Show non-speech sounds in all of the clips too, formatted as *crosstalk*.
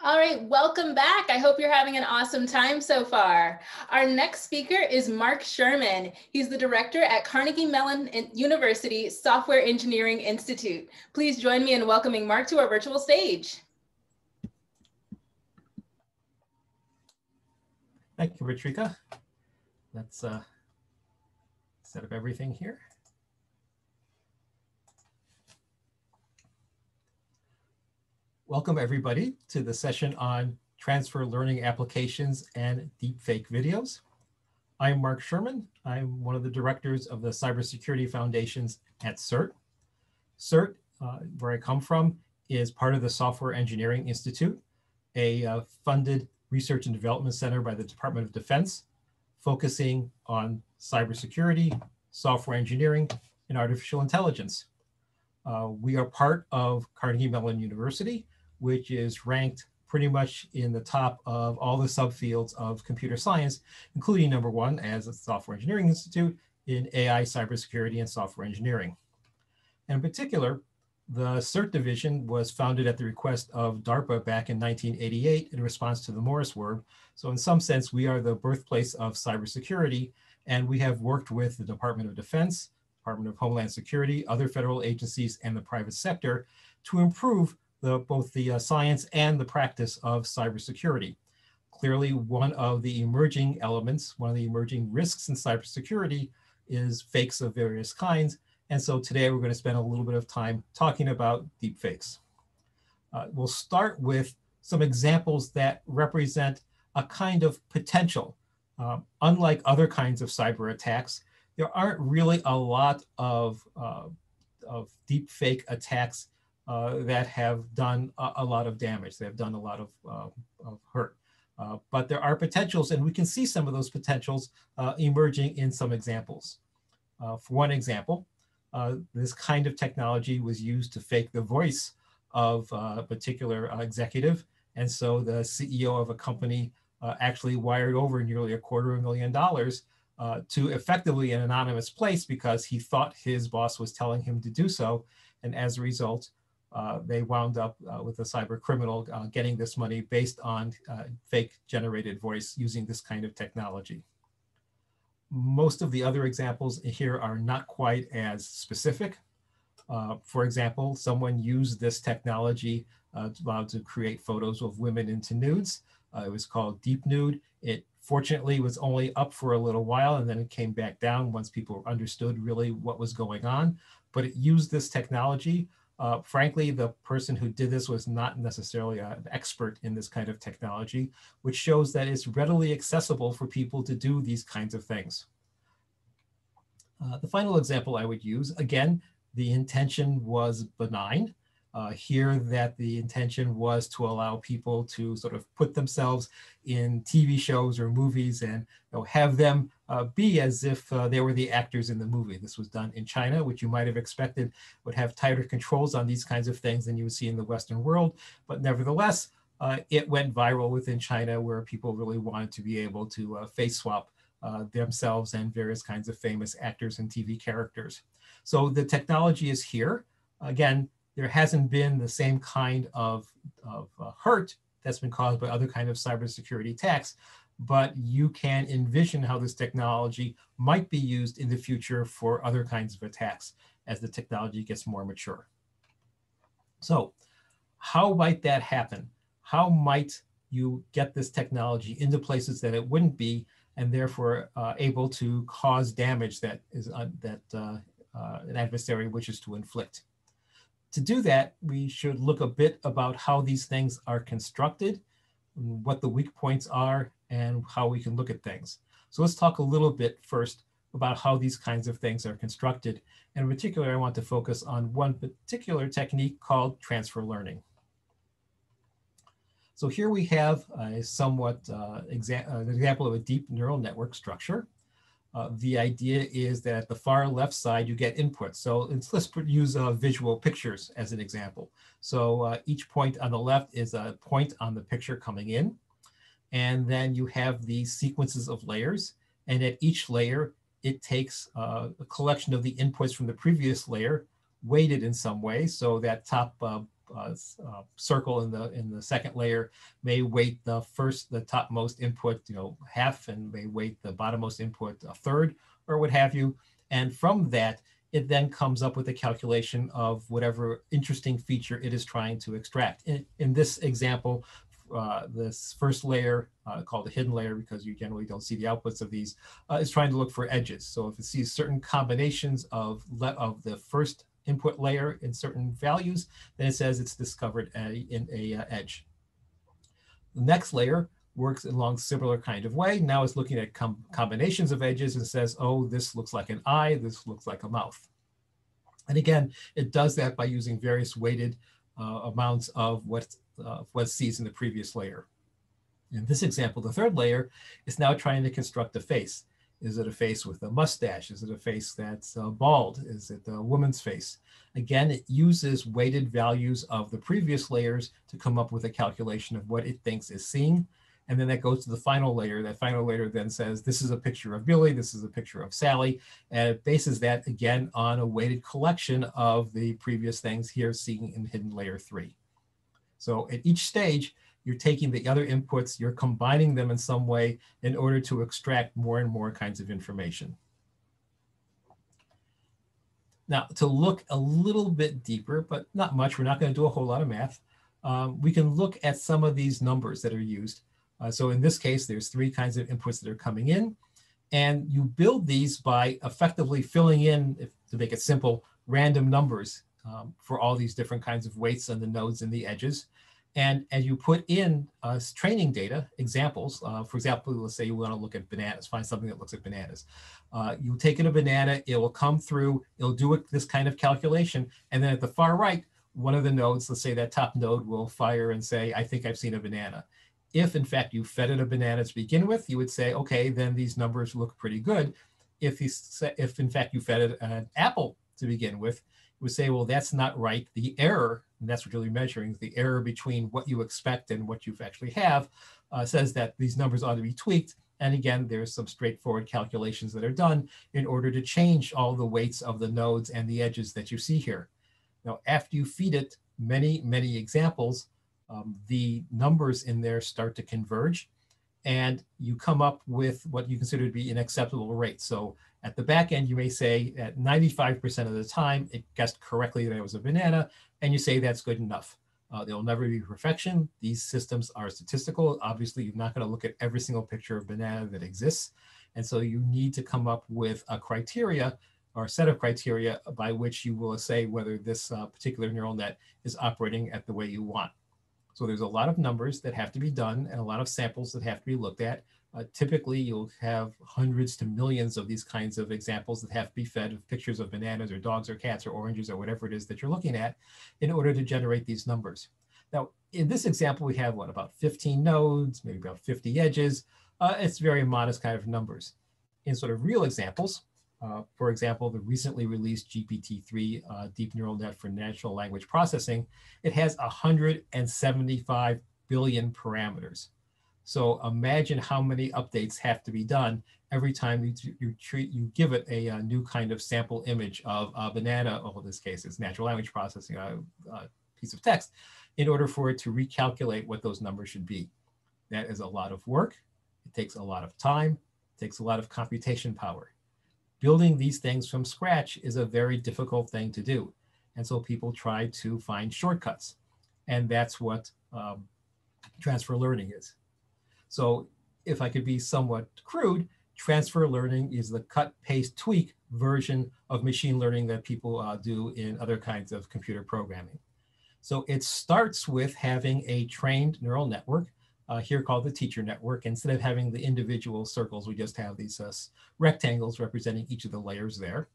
All right, welcome back. I hope you're having an awesome time so far. Our next speaker is Mark Sherman. He's the director at Carnegie Mellon University Software Engineering Institute. Please join me in welcoming Mark to our virtual stage. Thank you, Ritrika. Let's uh, set up everything here. Welcome everybody to the session on transfer learning applications and deepfake videos. I'm Mark Sherman. I'm one of the directors of the Cybersecurity Foundations at CERT. CERT, uh, where I come from, is part of the Software Engineering Institute, a uh, funded research and development center by the Department of Defense, focusing on cybersecurity, software engineering, and artificial intelligence. Uh, we are part of Carnegie Mellon University, which is ranked pretty much in the top of all the subfields of computer science, including number one as a software engineering institute in AI, cybersecurity, and software engineering. And in particular, the CERT division was founded at the request of DARPA back in 1988 in response to the Morris Worm. So in some sense, we are the birthplace of cybersecurity, and we have worked with the Department of Defense, Department of Homeland Security, other federal agencies, and the private sector to improve the, both the uh, science and the practice of cybersecurity. Clearly, one of the emerging elements, one of the emerging risks in cybersecurity is fakes of various kinds. And so today we're going to spend a little bit of time talking about deepfakes. Uh, we'll start with some examples that represent a kind of potential. Uh, unlike other kinds of cyber attacks, there aren't really a lot of, uh, of deepfake attacks that have done a, a, lot of damage. They have done a lot of, uh, of hurt. Uh, but there are potentials, and we can see some of those potentials uh, emerging in some examples. Uh, for one example, uh, this kind of technology was used to fake the voice of a particular executive. And so the CEO of a company actually wired over nearly a quarter of a million dollars to effectively an anonymous place because he thought his boss was telling him to do so. And as a result, uh, they wound up uh, with a cyber criminal uh, getting this money based on uh, fake generated voice using this kind of technology. Most of the other examples here are not quite as specific. Uh, for example, someone used this technology to, to create photos of women into nudes. it was called Deep Nude. It fortunately was only up for a little while and then it came back down once people understood really what was going on. But it used this technology uh, frankly, the person who did this was not necessarily an expert in this kind of technology, which shows that it's readily accessible for people to do these kinds of things. Uh, the final example I would use, again, the intention was benign. Uh, here that the intention was to allow people to sort of put themselves in TV shows or movies and you know, have them uh, be as if uh, they were the actors in the movie. This was done in China, which you might have expected would have tighter controls on these kinds of things than you would see in the Western world. But nevertheless, uh, it went viral within China where people really wanted to be able to uh, face swap uh, themselves and various kinds of famous actors and TV characters. So the technology is here. Again, there hasn't been the same kind of, of uh, hurt that's been caused by other kind of cybersecurity attacks, but you can envision how this technology might be used in the future for other kinds of attacks as the technology gets more mature. So how might that happen? How might you get this technology into places that it wouldn't be and therefore uh, able to cause damage that is uh, that uh, uh an adversary wishes to inflict? To do that, we should look a bit about how these things are constructed, what the weak points are, and how we can look at things. So let's talk a little bit first about how these kinds of things are constructed. And in particular, I want to focus on one particular technique called transfer learning. So here we have a somewhat uh, exa an example of a deep neural network structure. Uh, the idea is that at the far left side, you get input. So let's use uh, visual pictures as an example. So uh, each point on the left is a point on the picture coming in. And then you have these sequences of layers. And at each layer, it takes uh, a collection of the inputs from the previous layer, weighted in some way. So that top uh, uh, circle in the in the second layer may weight the first, the topmost input, you know, half, and may weight the bottommost input a third, or what have you. And from that, it then comes up with a calculation of whatever interesting feature it is trying to extract. In, in this example, uh, this first layer, uh, called the hidden layer because you generally don't see the outputs of these, uh, is trying to look for edges. So if it sees certain combinations of, of the first input layer in certain values, then it says it's discovered a, in a uh, edge. The next layer works along a similar kind of way. Now it's looking at com combinations of edges and says, oh, this looks like an eye, this looks like a mouth. And again, it does that by using various weighted uh, amounts of what, uh, what sees in the previous layer. In this example, the third layer is now trying to construct a face. Is it a face with a mustache? Is it a face that's uh, bald? Is it a woman's face? Again, it uses weighted values of the previous layers to come up with a calculation of what it thinks is seeing. And then that goes to the final layer. That final layer then says, this is a picture of Billy, this is a picture of Sally. And it bases that again on a weighted collection of the previous things here seen in hidden layer three. So at each stage, you're taking the other inputs, you're combining them in some way in order to extract more and more kinds of information. Now, to look a little bit deeper, but not much, we're not going to do a whole lot of math. Um, we can look at some of these numbers that are used. Uh, so in this case, there's three kinds of inputs that are coming in. And you build these by effectively filling in, if, to make it simple, random numbers um, for all these different kinds of weights on the nodes and the edges. And as you put in uh, training data, examples, uh, for example, let's say you want to look at bananas, find something that looks at bananas. Uh, you take in a banana, it will come through, it'll do this kind of calculation. And then at the far right, one of the nodes, let's say that top node will fire and say, I think I've seen a banana. If in fact you fed it a banana to begin with, you would say, okay, then these numbers look pretty good. If, if in fact you fed it an apple to begin with, would say, well, that's not right. The error, and that's what you're measuring, the error between what you expect and what you actually have, uh, says that these numbers ought to be tweaked. And again, there's some straightforward calculations that are done in order to change all the weights of the nodes and the edges that you see here. Now, after you feed it many, many examples, um, the numbers in there start to converge and you come up with what you consider to be an acceptable rate. So at the back end, you may say at 95% of the time, it guessed correctly that it was a banana, and you say that's good enough. Uh, there will never be perfection. These systems are statistical. Obviously, you're not going to look at every single picture of banana that exists. And so you need to come up with a criteria or a set of criteria by which you will say whether this uh, particular neural net is operating at the way you want. So there's a lot of numbers that have to be done and a lot of samples that have to be looked at. Uh, typically, you'll have hundreds to millions of these kinds of examples that have to be fed with pictures of bananas or dogs or cats or oranges or whatever it is that you're looking at in order to generate these numbers. Now, in this example, we have what, about 15 nodes, maybe about 50 edges. Uh, it's very modest kind of numbers. In sort of real examples, uh, for example, the recently released GPT-3 uh, deep neural net for natural language processing, it has 175 billion parameters. So imagine how many updates have to be done every time you, you, treat, you give it a, a, new kind of sample image of a banana, oh, in this case, it's natural language processing, a, a piece of text, in order for it to recalculate what those numbers should be. That is a lot of work. It takes a lot of time. It takes a lot of computation power. Building these things from scratch is a very difficult thing to do. And so people try to find shortcuts. And that's what um, transfer learning is. So if I could be somewhat crude, transfer learning is the cut, paste, tweak version of machine learning that people uh, do in other kinds of computer programming. So it starts with having a trained neural network, uh, here called the teacher network. Instead of having the individual circles, we just have these uh, rectangles representing each of the layers there.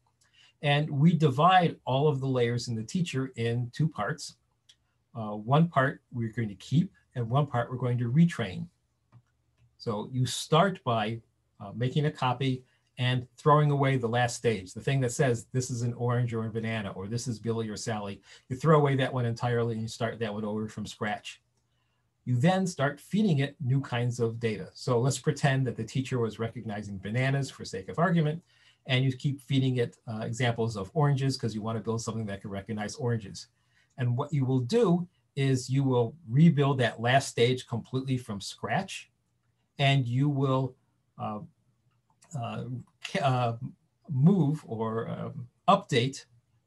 And we divide all of the layers in the teacher in two parts. Uh, one part we're going to keep, and one part we're going to retrain. So you start by uh, making a copy and throwing away the last stage, the thing that says this is an orange or a banana, or this is Billy or Sally. You throw away that one entirely and you start that one over from scratch. You then start feeding it new kinds of data. So let's pretend that the teacher was recognizing bananas for sake of argument, and you keep feeding it uh, examples of oranges because you want to build something that can recognize oranges. And what you will do is you will rebuild that last stage completely from scratch and you will uh, uh, uh, move or um, update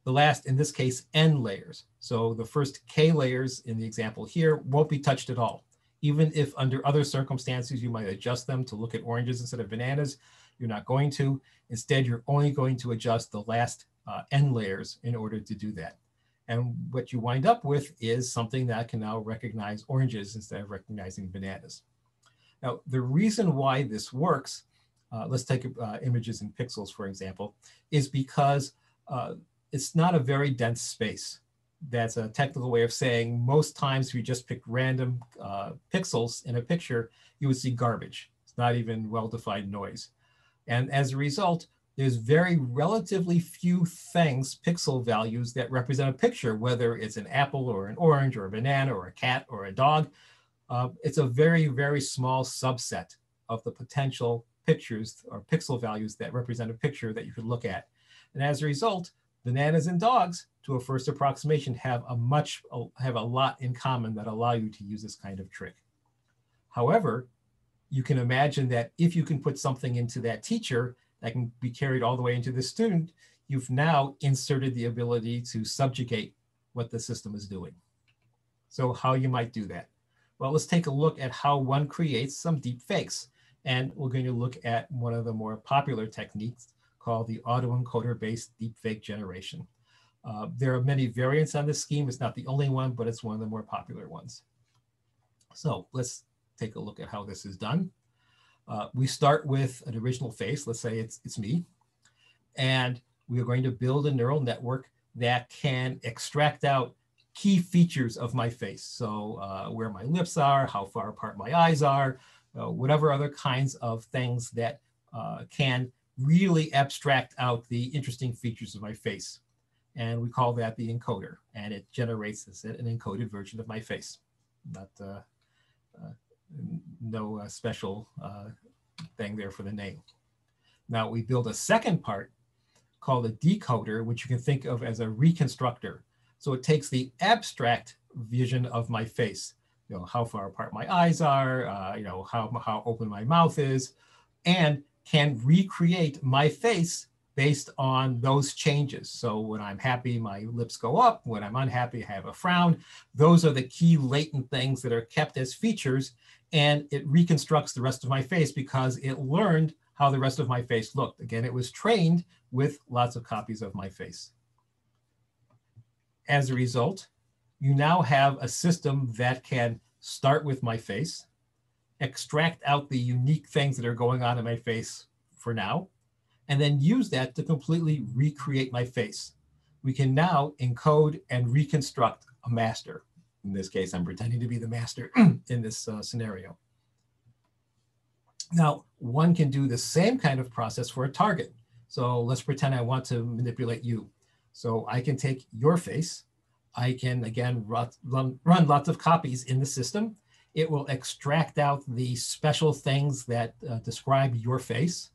the last, in this case, n layers. So the first k layers in the example here won't be touched at all. Even if under other circumstances you might adjust them to look at oranges instead of bananas, you're not going to. Instead, you're only going to adjust the last uh, n layers in order to do that. And what you wind up with is something that can now recognize oranges instead of recognizing bananas. Now, the reason why this works, uh, let's take uh, images in pixels, for example, is because uh, it's not a very dense space. That's a technical way of saying most times if you just pick random uh, pixels in a picture, you would see garbage. It's not even well-defined noise. And as a result, there's very relatively few things, pixel values that represent a picture, whether it's an apple or an orange or a banana or a cat or a dog. Uh, it's a very, very small subset of the potential pictures or pixel values that represent a picture that you could look at. And as a result, bananas and dogs, to a first approximation, have a much have a lot in common that allow you to use this kind of trick. However, you can imagine that if you can put something into that teacher that can be carried all the way into the student, you've now inserted the ability to subjugate what the system is doing. So how you might do that? Well, let's take a look at how one creates some deep fakes. And we're going to look at one of the more popular techniques called the autoencoder-based deepfake generation. Uh, there are many variants on this scheme. It's not the only one, but it's one of the more popular ones. So let's take a look at how this is done. Uh, we start with an original face. Let's say it's, it's me. And we are going to build a neural network that can extract out key features of my face. So uh, where my lips are, how far apart my eyes are, uh, whatever other kinds of things that uh, can really abstract out the interesting features of my face. And we call that the encoder. And it generates an encoded version of my face. Not, uh, uh, no uh, special thing there for the name. Now we build a second part called a decoder, which you can think of as a reconstructor. So it takes the abstract vision of my face, you know, how far apart my eyes are, uh, you know, how, how open my mouth is, and can recreate my face based on those changes. So when I'm happy, my lips go up. When I'm unhappy, I have a frown. Those are the key latent things that are kept as features. And it reconstructs the rest of my face because it learned how the rest of my face looked. Again, it was trained with lots of copies of my face. As a result, you now have a system that can start with my face, extract out the unique things that are going on in my face for now, and then use that to completely recreate my face. We can now encode and reconstruct a master. In this case, I'm pretending to be the master *clears throat* in this uh, scenario. Now, one can do the same kind of process for a target. So let's pretend I want to manipulate you. So I can take your face. I can, again, run, run lots of copies in the system. It will extract out the special things that uh, describe your face.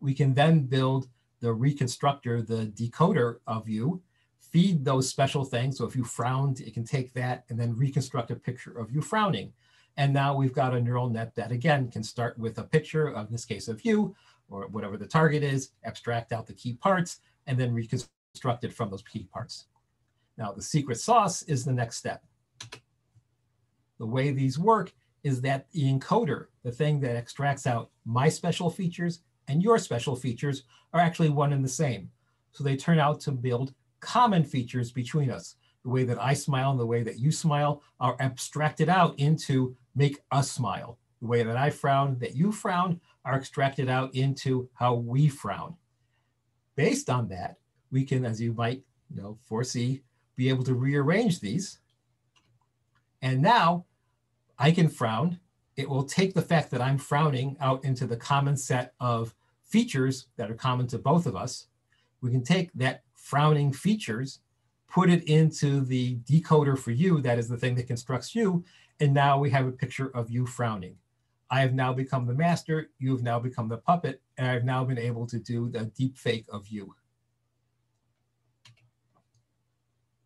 We can then build the reconstructor, the decoder of you, feed those special things. So if you frowned, it can take that and then reconstruct a picture of you frowning. And now we've got a neural net that again can start with a picture of in this case of you or whatever the target is, abstract out the key parts, and then reconstruct it from those key parts. Now, the secret sauce is the next step. The way these work is that the encoder, the thing that extracts out my special features and your special features, are actually one and the same. So they turn out to build common features between us. The way that I smile and the way that you smile are abstracted out into make us smile. The way that I frown, that you frown, are extracted out into how we frown. Based on that, we can, as you might you know, foresee, be able to rearrange these. And now I can frown. It will take the fact that I'm frowning out into the common set of features that are common to both of us. We can take that frowning features, put it into the decoder for you, that is the thing that constructs you, and now we have a picture of you frowning. I have now become the master, you have now become the puppet, and I've now been able to do the deep fake of you.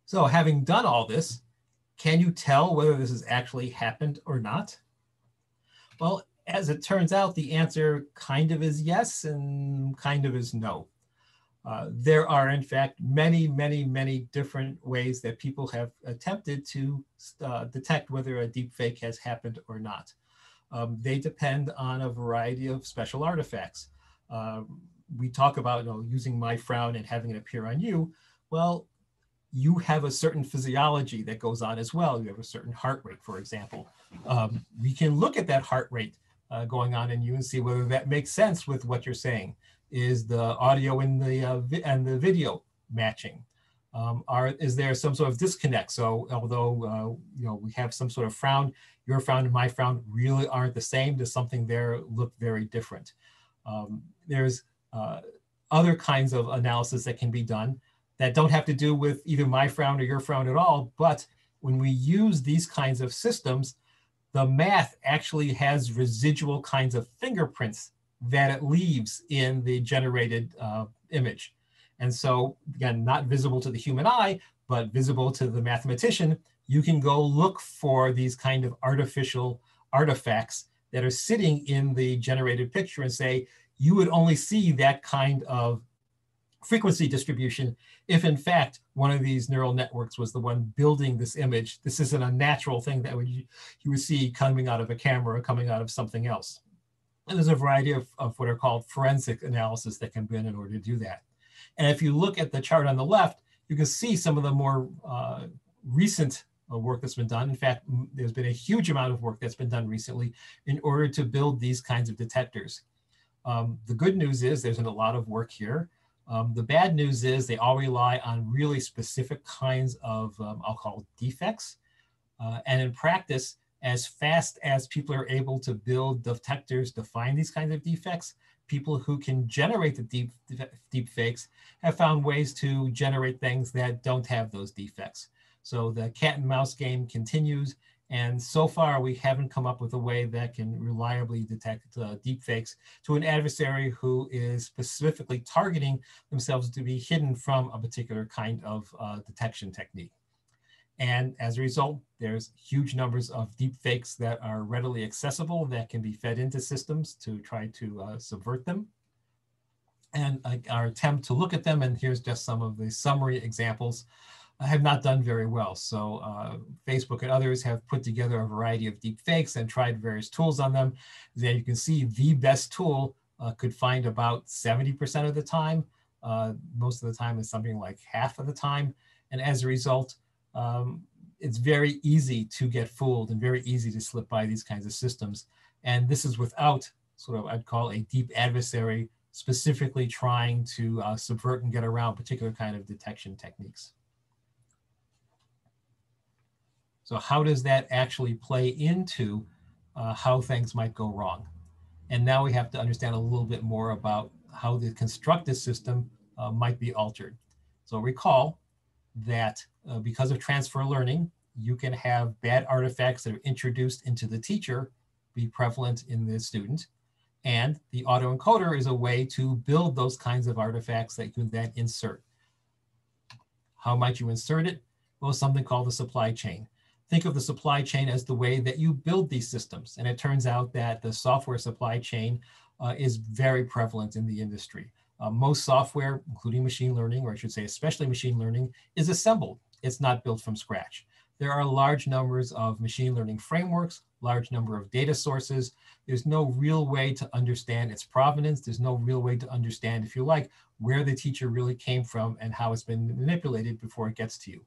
So having done all this, can you tell whether this has actually happened or not? Well, as it turns out, the answer kind of is yes and kind of is no. Uh, there are, in fact, many, many, many different ways that people have attempted to uh, detect whether a deep fake has happened or not. Um, they depend on a variety of special artifacts. Uh, we talk about you know, using my frown and having it appear on you. Well, you have a certain physiology that goes on as well. You have a certain heart rate, for example. Um, we can look at that heart rate uh, going on in you and see whether that makes sense with what you're saying. Is the audio and the uh, and the video matching? Um, are is there some sort of disconnect? So although uh, you know we have some sort of frown, your frown and my frown really aren't the same. Does something there look very different? Um, there's uh, other kinds of analysis that can be done that don't have to do with either my frown or your frown at all. But when we use these kinds of systems, the math actually has residual kinds of fingerprints that it leaves in the generated uh, image. And so again, not visible to the human eye, but visible to the mathematician, you can go look for these kind of artificial artifacts that are sitting in the generated picture and say, you would only see that kind of frequency distribution if in fact one of these neural networks was the one building this image. This isn't a natural thing that would, you, would see coming out of a camera or coming out of something else. And there's a variety of, of what are called forensic analysis that can be done in order to do that. And if you look at the chart on the left, you can see some of the more uh, recent uh, work that's been done. In fact, there's been a huge amount of work that's been done recently in order to build these kinds of detectors. Um, the good news is there's been a lot of work here. Um, the bad news is they all rely on really specific kinds of, um, I'll call defects. Uh, and in practice, as fast as people are able to build detectors to find these kinds of defects, people who can generate the deep, deep fakes have found ways to generate things that don't have those defects. So the cat and mouse game continues and so far, we haven't come up with a way that can reliably detect uh, deepfakes to an adversary who is specifically targeting themselves to be hidden from a particular kind of uh, detection technique. And as a result, there's huge numbers of deepfakes that are readily accessible that can be fed into systems to try to uh, subvert them. And our attempt to look at them, and here's just some of the summary examples have not done very well. So uh, Facebook and others have put together a variety of deep fakes and tried various tools on them. Then you can see the best tool uh, could find about 70% of the time. Uh, most of the time is something like half of the time. And as a result, um, it's very easy to get fooled and very easy to slip by these kinds of systems. And this is without sort of, I'd call a deep adversary specifically trying to uh, subvert and get around particular kind of detection techniques. So how does that actually play into uh, how things might go wrong? And now we have to understand a little bit more about how the constructed system uh, might be altered. So recall that uh, because of transfer learning, you can have bad artifacts that are introduced into the teacher be prevalent in the student. And the autoencoder is a way to build those kinds of artifacts that you can then insert. How might you insert it? Well, something called the supply chain think of the supply chain as the way that you build these systems. And it turns out that the software supply chain uh, is very prevalent in the industry. Uh, most software, including machine learning, or I should say especially machine learning, is assembled. It's not built from scratch. There are large numbers of machine learning frameworks, large number of data sources. There's no real way to understand its provenance. There's no real way to understand, if you like, where the teacher really came from and how it's been manipulated before it gets to you.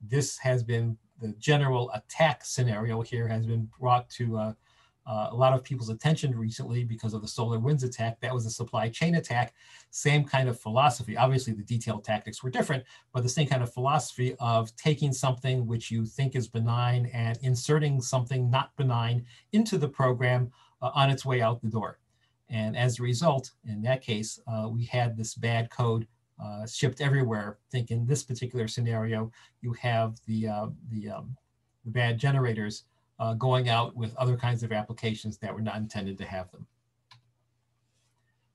This has been the general attack scenario here has been brought to uh, uh, a lot of people's attention recently because of the SolarWinds attack. That was a supply chain attack. Same kind of philosophy. Obviously, the detailed tactics were different, but the same kind of philosophy of taking something which you think is benign and inserting something not benign into the program uh, on its way out the door. And as a result, in that case, uh, we had this bad code uh, shipped everywhere. think in this particular scenario, you have the, uh, the, um, the, bad generators uh, going out with other kinds of applications that were not intended to have them.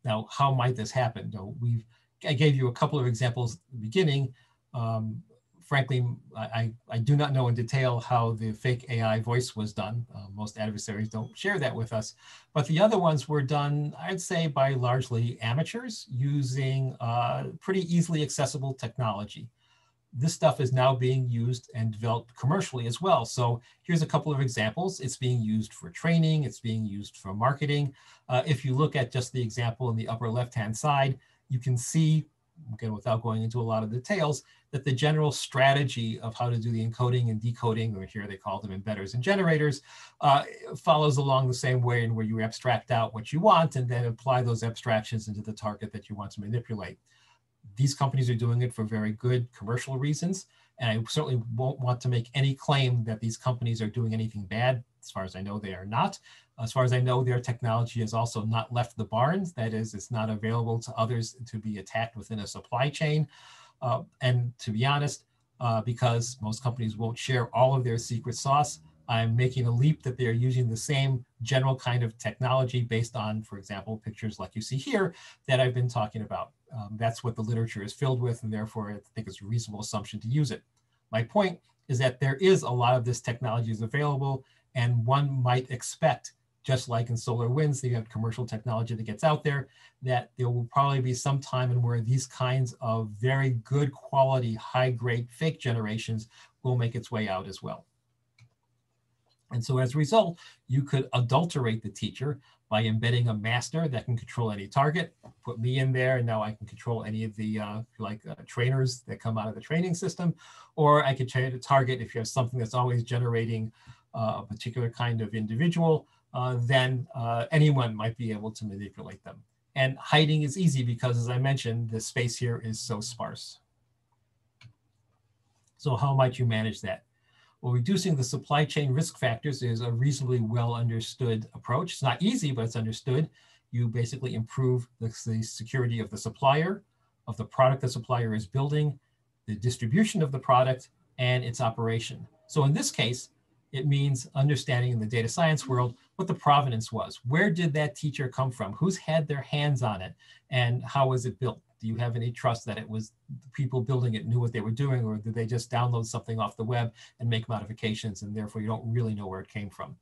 Now, how might this happen? we've, I gave you a couple of examples at the beginning. Um, frankly, I, I do not know in detail how the fake AI voice was done. Uh, most adversaries don't share that with us. But the other ones were done, I'd say, by largely amateurs using uh, pretty easily accessible technology. This stuff is now being used and developed commercially as well. So here's a couple of examples. It's being used for training. It's being used for marketing. Uh, if you look at just the example in the upper left-hand side, you can see again, without going into a lot of details, that the general strategy of how to do the encoding and decoding, or here they call them embedders and generators, uh, follows along the same way in where you abstract out what you want and then apply those abstractions into the target that you want to manipulate. These companies are doing it for very good commercial reasons. And I certainly won't want to make any claim that these companies are doing anything bad. As far as I know, they are not. As far as I know, their technology has also not left the barns. That is, it's not available to others to be attacked within a supply chain. Uh, and to be honest, uh, because most companies won't share all of their secret sauce, I'm making a leap that they're using the same general kind of technology based on, for example, pictures like you see here that I've been talking about. Um, that's what the literature is filled with, and therefore I think it's a reasonable assumption to use it. My point is that there is a lot of this technology is available, and one might expect just like in SolarWinds, that you have commercial technology that gets out there, that there will probably be some time in where these kinds of very good quality, high grade fake generations will make its way out as well. And so as a result, you could adulterate the teacher by embedding a master that can control any target, put me in there, and now I can control any of the uh, like uh, trainers that come out of the training system, or I could change a target if you have something that's always generating a particular kind of individual, uh, then uh, anyone might be able to manipulate them. And hiding is easy because, as I mentioned, the space here is so sparse. So how might you manage that? Well, reducing the supply chain risk factors is a reasonably well understood approach. It's not easy, but it's understood. You basically improve the, the security of the supplier, of the product the supplier is building, the distribution of the product, and its operation. So in this case, it means understanding in the data science world what the provenance was. Where did that teacher come from? Who's had their hands on it? And how was it built? Do you have any trust that it was the people building it knew what they were doing, or did they just download something off the web and make modifications, and therefore you don't really know where it came from?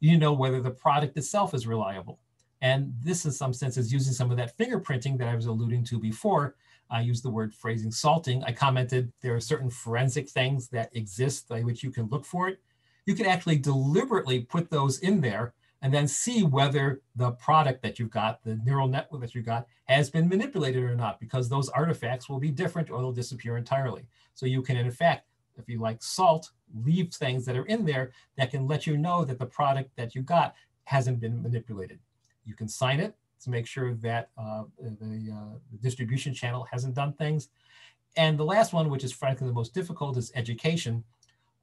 You know whether the product itself is reliable. And this, in some sense, is using some of that fingerprinting that I was alluding to before. I used the word phrasing salting. I commented there are certain forensic things that exist by which you can look for it you can actually deliberately put those in there and then see whether the product that you've got, the neural network that you have got, has been manipulated or not, because those artifacts will be different or they'll disappear entirely. So you can, in fact, if you like salt, leave things that are in there that can let you know that the product that you got hasn't been manipulated. You can sign it to make sure that uh, the, uh, the distribution channel hasn't done things. And the last one, which is frankly the most difficult, is education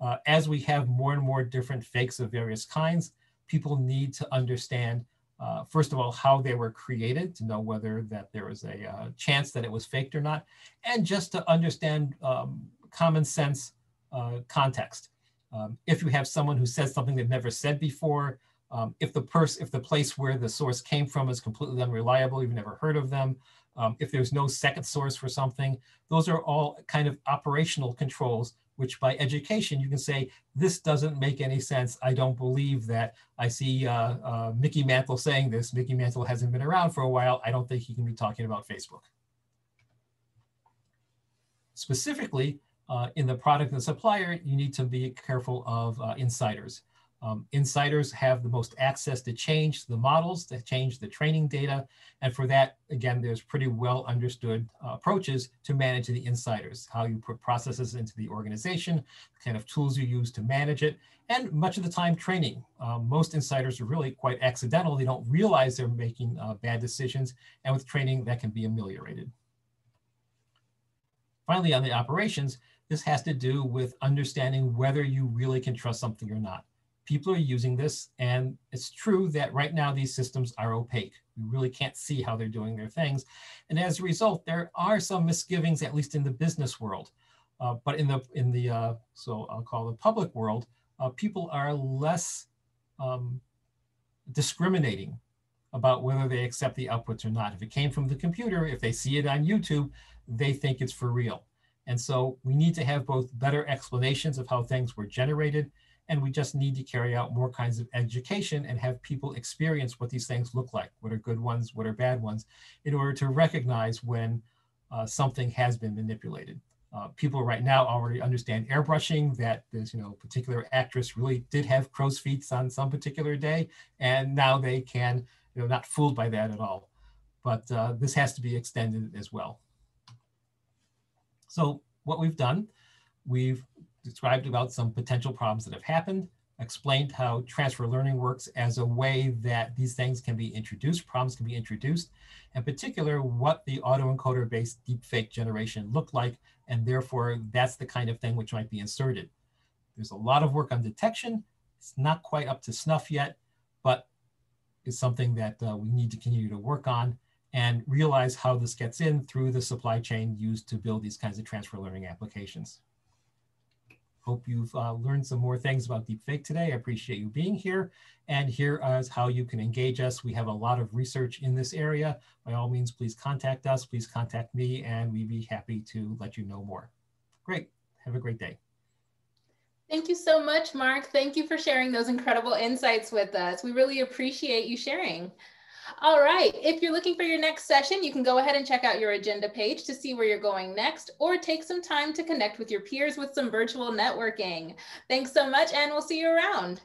uh, as we have more and more different fakes of various kinds, people need to understand, uh, first of all, how they were created to know whether that there was a uh, chance that it was faked or not, and just to understand um, common sense uh, context. Um, if you have someone who says something they've never said before, um, if the person, if the place where the source came from is completely unreliable, you've never heard of them, um, if there's no second source for something, those are all kind of operational controls which by education you can say, this doesn't make any sense. I don't believe that. I see uh, uh, Mickey Mantle saying this. Mickey Mantle hasn't been around for a while. I don't think he can be talking about Facebook. Specifically, uh, in the product and supplier, you need to be careful of uh, insiders. Um, insiders have the most access to change the models, to change the training data. And for that, again, there's pretty well understood uh, approaches to manage the insiders, how you put processes into the organization, the kind of tools you use to manage it, and much of the time training. Um, most insiders are really quite accidental. They don't realize they're making uh, bad decisions. And with training, that can be ameliorated. Finally, on the operations, this has to do with understanding whether you really can trust something or not people are using this and it's true that right now these systems are opaque. We really can't see how they're doing their things. And as a result, there are some misgivings, at least in the business world. Uh, but in the, in the uh, so I'll call the public world, uh, people are less um, discriminating about whether they accept the outputs or not. If it came from the computer, if they see it on YouTube, they think it's for real. And so we need to have both better explanations of how things were generated, and we just need to carry out more kinds of education and have people experience what these things look like, what are good ones, what are bad ones, in order to recognize when uh, something has been manipulated. Uh, people right now already understand airbrushing, that this you know particular actress really did have crow's feet on some particular day, and now they can, you know, not fooled by that at all. But uh, this has to be extended as well. So what we've done, we've described about some potential problems that have happened, explained how transfer learning works as a way that these things can be introduced, problems can be introduced, in particular, what the autoencoder based deepfake generation looked like, and therefore that's the kind of thing which might be inserted. There's a lot of work on detection. It's not quite up to snuff yet, but it's something that uh, we need to continue to work on and realize how this gets in through the supply chain used to build these kinds of transfer learning applications. Hope you've uh, learned some more things about deepfake today. I appreciate you being here. And here is how you can engage us. We have a lot of research in this area. By all means, please contact us. Please contact me, and we'd be happy to let you know more. Great. Have a great day. Thank you so much, Mark. Thank you for sharing those incredible insights with us. We really appreciate you sharing. All right, if you're looking for your next session, you can go ahead and check out your agenda page to see where you're going next, or take some time to connect with your peers with some virtual networking. Thanks so much, and we'll see you around.